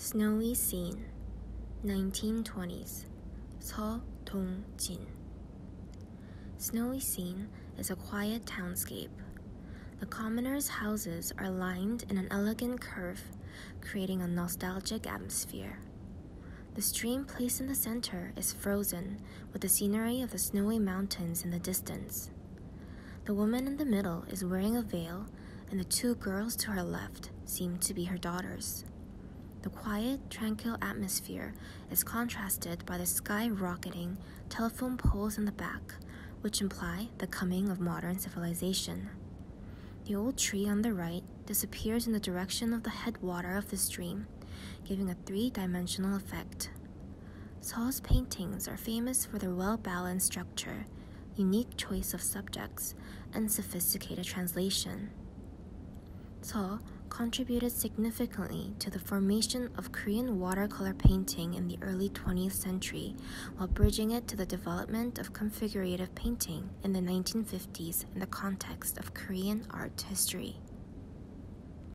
Snowy Scene, 1920s, Seo Dong-jin. Snowy Scene is a quiet townscape. The commoners' houses are lined in an elegant curve, creating a nostalgic atmosphere. The stream placed in the center is frozen with the scenery of the snowy mountains in the distance. The woman in the middle is wearing a veil, and the two girls to her left seem to be her daughters. The quiet, tranquil atmosphere is contrasted by the skyrocketing telephone poles in the back, which imply the coming of modern civilization. The old tree on the right disappears in the direction of the headwater of the stream, giving a three dimensional effect. Seo's paintings are famous for their well balanced structure, unique choice of subjects, and sophisticated translation. Seo contributed significantly to the formation of Korean watercolor painting in the early 20th century while bridging it to the development of configurative painting in the 1950s in the context of Korean art history.